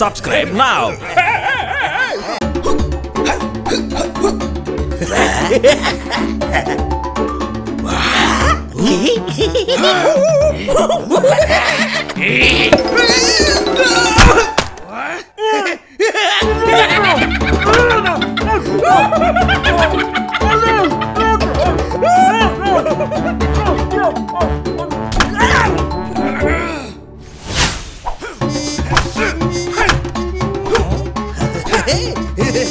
Subscribe now. Hehehehe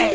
Ôi!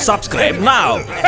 Subscribe now.